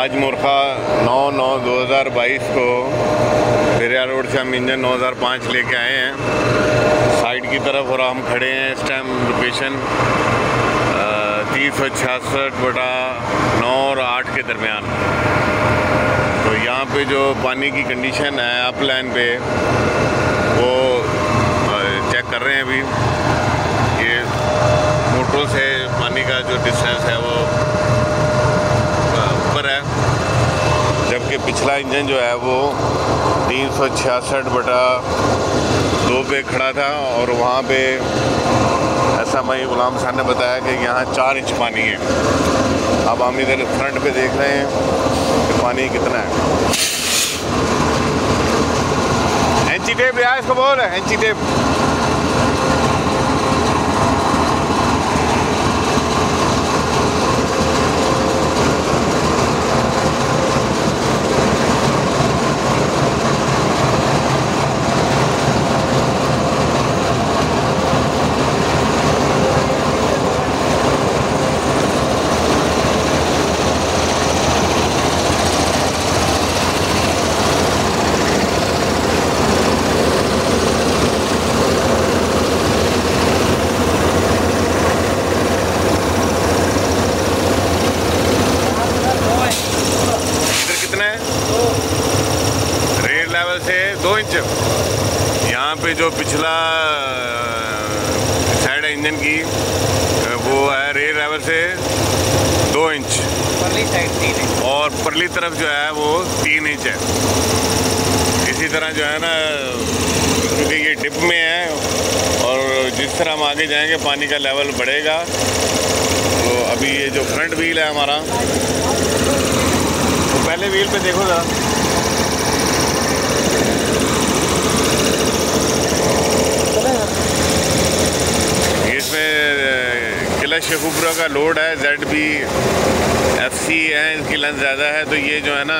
2022 को पेरिया रोड से हम इंजन 9005 लेके आए हैं। साइड की तरफ़ और हम खड़े हैं इस टाइम लोकेशन तीन सौ छियासठ बटा नौ और आठ के दरमियान। तो यहाँ पे जो पानी की कंडीशन है अप लाइन पे, वो चेक कर रहे हैं अभी। ये मोटरों से पानी का जो डिस्टेंस है वो जबकि पिछला इंजन जो है वो तीन सौ छियासठ बटा दो पे खड़ा था और वहाँ पे ऐसा मई गुलाम साहब ने बताया कि यहाँ चार इंच पानी है। अब हम इधर फ्रंट पे देख रहे हैं कि पानी कितना है। एंची टेप यार इसको बोल, एंची टेप। पे जो पिछला साइड है इंजन की वो है रेड लेवल से दो इंच। परली साइड तीन इंच। और परली तरफ़ जो है वो तीन इंच है। इसी तरह जो है ना क्योंकि ये डिप में है और जिस तरह हम आगे जाएँगे पानी का लेवल बढ़ेगा। तो अभी ये जो फ्रंट व्हील है हमारा तो पहले व्हील पे देखो ज़रा। शेखुपुरा का लोड है जेड बी एफ़ सी है इसकी लेंथ ज़्यादा है तो ये जो है ना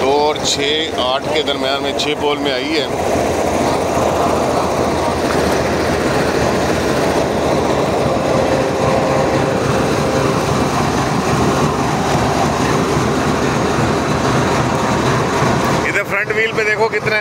दो और छः, आठ के दरमियान में छः पोल में आई है इधर फ्रंट व्हील पे देखो कितने